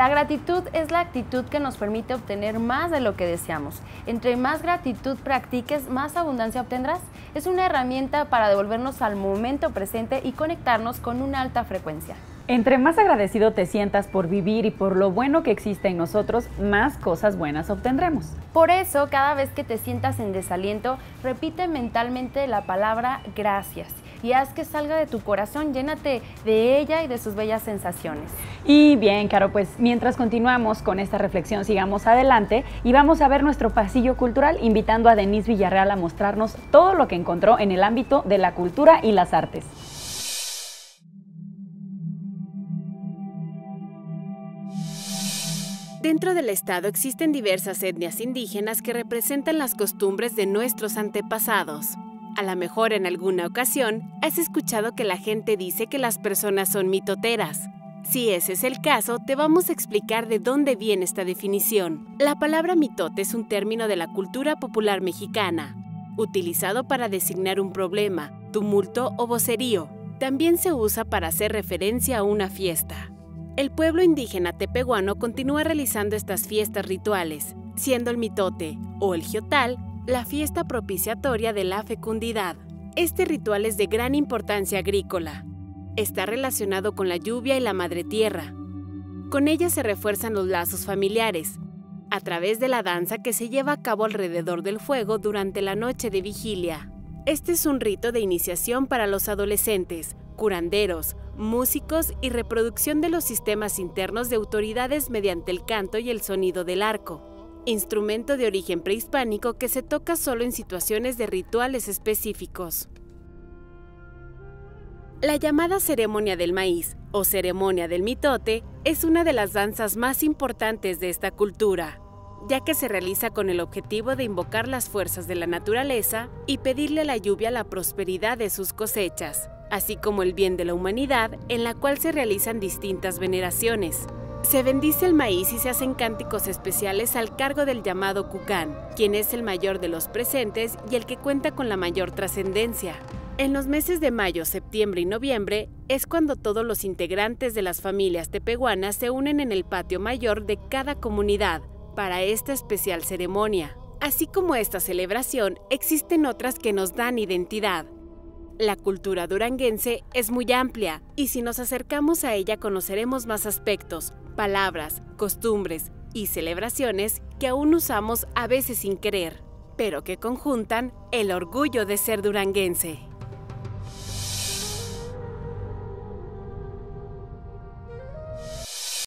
La gratitud es la actitud que nos permite obtener más de lo que deseamos. Entre más gratitud practiques, más abundancia obtendrás. Es una herramienta para devolvernos al momento presente y conectarnos con una alta frecuencia. Entre más agradecido te sientas por vivir y por lo bueno que existe en nosotros, más cosas buenas obtendremos. Por eso, cada vez que te sientas en desaliento, repite mentalmente la palabra gracias y haz que salga de tu corazón, llénate de ella y de sus bellas sensaciones. Y bien, Caro, pues mientras continuamos con esta reflexión, sigamos adelante y vamos a ver nuestro pasillo cultural invitando a Denise Villarreal a mostrarnos todo lo que encontró en el ámbito de la cultura y las artes. Dentro del Estado existen diversas etnias indígenas que representan las costumbres de nuestros antepasados. A lo mejor en alguna ocasión has escuchado que la gente dice que las personas son mitoteras. Si ese es el caso, te vamos a explicar de dónde viene esta definición. La palabra mitote es un término de la cultura popular mexicana, utilizado para designar un problema, tumulto o vocerío. También se usa para hacer referencia a una fiesta. El pueblo indígena tepehuano continúa realizando estas fiestas rituales, siendo el mitote o el giotal la fiesta propiciatoria de la fecundidad. Este ritual es de gran importancia agrícola. Está relacionado con la lluvia y la madre tierra. Con ella se refuerzan los lazos familiares, a través de la danza que se lleva a cabo alrededor del fuego durante la noche de vigilia. Este es un rito de iniciación para los adolescentes, curanderos, músicos y reproducción de los sistemas internos de autoridades mediante el canto y el sonido del arco instrumento de origen prehispánico que se toca solo en situaciones de rituales específicos. La llamada ceremonia del maíz o ceremonia del mitote es una de las danzas más importantes de esta cultura, ya que se realiza con el objetivo de invocar las fuerzas de la naturaleza y pedirle a la lluvia la prosperidad de sus cosechas, así como el bien de la humanidad en la cual se realizan distintas veneraciones, se bendice el maíz y se hacen cánticos especiales al cargo del llamado Cucán, quien es el mayor de los presentes y el que cuenta con la mayor trascendencia. En los meses de mayo, septiembre y noviembre es cuando todos los integrantes de las familias tepehuanas se unen en el patio mayor de cada comunidad para esta especial ceremonia. Así como esta celebración, existen otras que nos dan identidad, la cultura duranguense es muy amplia y si nos acercamos a ella conoceremos más aspectos, palabras, costumbres y celebraciones que aún usamos a veces sin querer, pero que conjuntan el orgullo de ser duranguense.